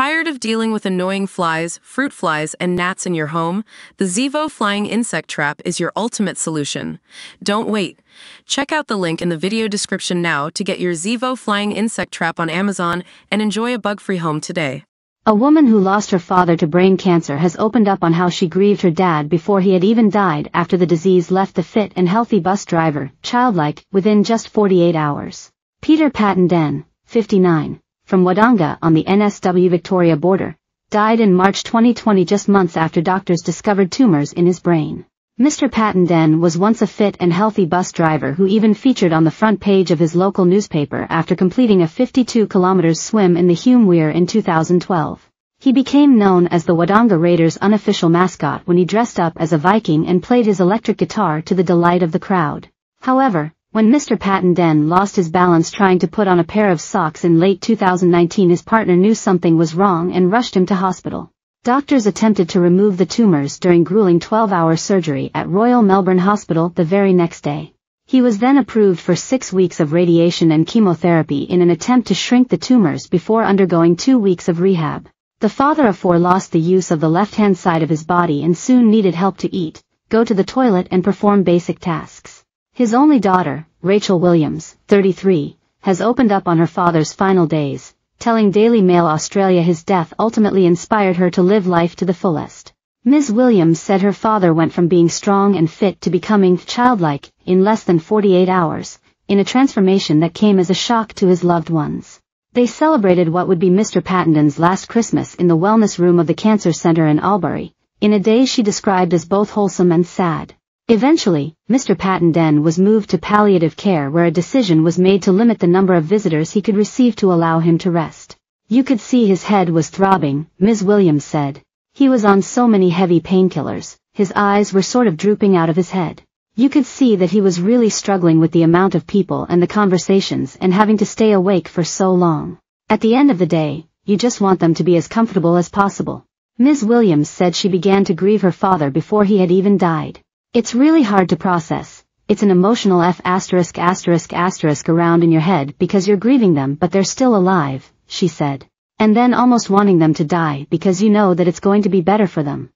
Tired of dealing with annoying flies, fruit flies, and gnats in your home? The Zevo Flying Insect Trap is your ultimate solution. Don't wait. Check out the link in the video description now to get your Zevo Flying Insect Trap on Amazon and enjoy a bug-free home today. A woman who lost her father to brain cancer has opened up on how she grieved her dad before he had even died after the disease left the fit and healthy bus driver, childlike, within just 48 hours. Peter Pattenden, 59 from Wodonga on the NSW Victoria border, died in March 2020 just months after doctors discovered tumors in his brain. Mr. Pattenden was once a fit and healthy bus driver who even featured on the front page of his local newspaper after completing a 52 kilometers swim in the Hume Weir in 2012. He became known as the Wodonga Raiders' unofficial mascot when he dressed up as a Viking and played his electric guitar to the delight of the crowd. However, when Mr. Pattenden lost his balance trying to put on a pair of socks in late 2019 his partner knew something was wrong and rushed him to hospital. Doctors attempted to remove the tumors during grueling 12-hour surgery at Royal Melbourne Hospital the very next day. He was then approved for six weeks of radiation and chemotherapy in an attempt to shrink the tumors before undergoing two weeks of rehab. The father of four lost the use of the left-hand side of his body and soon needed help to eat, go to the toilet and perform basic tasks. His only daughter, Rachel Williams, 33, has opened up on her father's final days, telling Daily Mail Australia his death ultimately inspired her to live life to the fullest. Ms. Williams said her father went from being strong and fit to becoming childlike in less than 48 hours, in a transformation that came as a shock to his loved ones. They celebrated what would be Mr. Pattenden's last Christmas in the wellness room of the Cancer Center in Albury, in a day she described as both wholesome and sad. Eventually, Mr. Pattenden was moved to palliative care where a decision was made to limit the number of visitors he could receive to allow him to rest. You could see his head was throbbing, Ms. Williams said. He was on so many heavy painkillers, his eyes were sort of drooping out of his head. You could see that he was really struggling with the amount of people and the conversations and having to stay awake for so long. At the end of the day, you just want them to be as comfortable as possible. Ms. Williams said she began to grieve her father before he had even died. It's really hard to process. It's an emotional F asterisk asterisk asterisk around in your head because you're grieving them but they're still alive, she said. And then almost wanting them to die because you know that it's going to be better for them.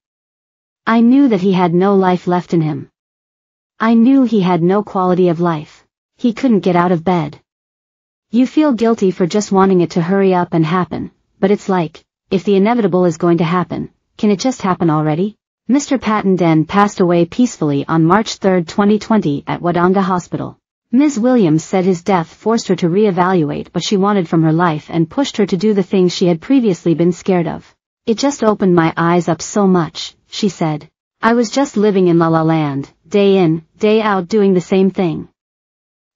I knew that he had no life left in him. I knew he had no quality of life. He couldn't get out of bed. You feel guilty for just wanting it to hurry up and happen, but it's like, if the inevitable is going to happen, can it just happen already? Mr. Pattenden passed away peacefully on March 3, 2020 at Wodonga Hospital. Ms. Williams said his death forced her to reevaluate what she wanted from her life and pushed her to do the things she had previously been scared of. It just opened my eyes up so much, she said. I was just living in La La Land, day in, day out doing the same thing.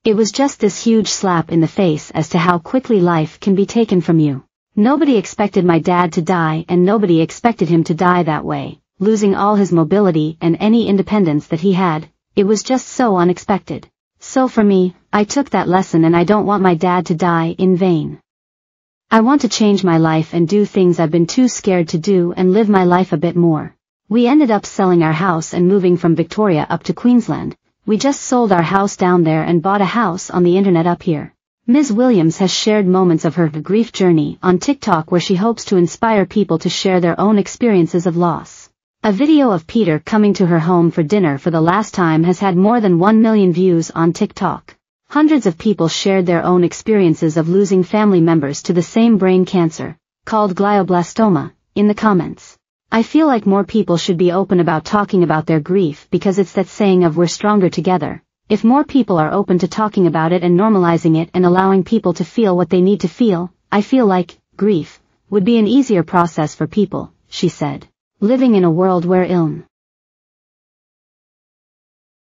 It was just this huge slap in the face as to how quickly life can be taken from you. Nobody expected my dad to die and nobody expected him to die that way losing all his mobility and any independence that he had, it was just so unexpected. So for me, I took that lesson and I don't want my dad to die in vain. I want to change my life and do things I've been too scared to do and live my life a bit more. We ended up selling our house and moving from Victoria up to Queensland. We just sold our house down there and bought a house on the internet up here. Ms. Williams has shared moments of her grief journey on TikTok where she hopes to inspire people to share their own experiences of loss. A video of Peter coming to her home for dinner for the last time has had more than 1 million views on TikTok. Hundreds of people shared their own experiences of losing family members to the same brain cancer, called glioblastoma, in the comments. I feel like more people should be open about talking about their grief because it's that saying of we're stronger together. If more people are open to talking about it and normalizing it and allowing people to feel what they need to feel, I feel like, grief, would be an easier process for people, she said living in a world where ilm